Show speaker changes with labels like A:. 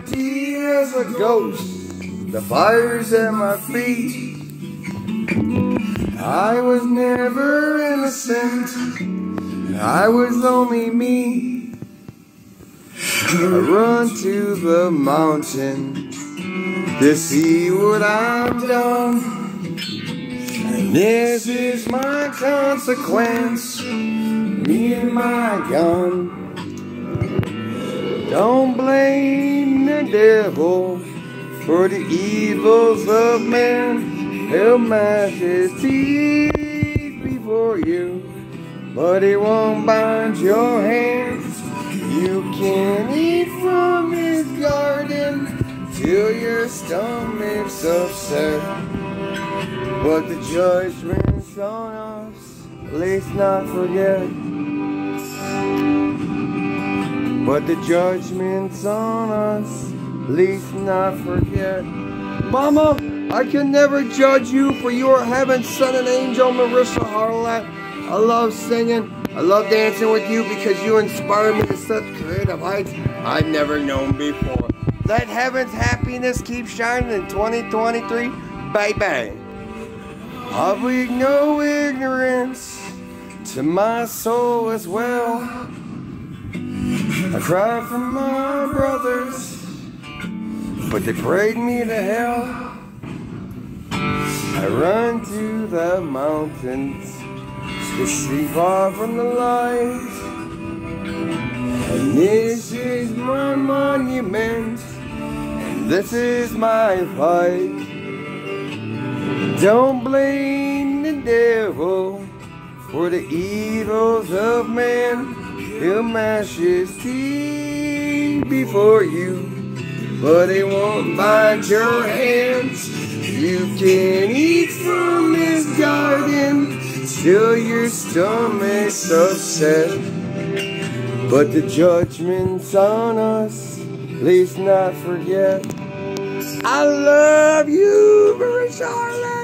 A: empty as a ghost. The fire's at my feet. I was never innocent. I was only me. I run to the mountain to see what I've done. And this is my consequence. Me and my gun. Devil for the evils of man. He'll mash his teeth before you, but he won't bind your hands. You can eat from his garden till your stomach's upset. But the judgment's on us, let's not forget. But the judgment's on us, let's not forget. Mama, I can never judge you for your heaven sent an angel, Mehwish Hayat. I love singing. I love dancing with you because you inspire me to such creative heights I've never known before. Let heaven's happiness keep shining in 2023. Bye bye. Bring no ignorance to my soul as well. I cry for my brothers, but they prayed me to hell. I run to the mountains to see far from the light. And this is my monument, and this is my fight. Don't blame the devil for the evils of man. He'll mash his teeth before you, but he won't bind your hands. You can eat from his garden till your stomach's upset. But the judgment's on us, let's not forget. I love you, Marie Charlotte.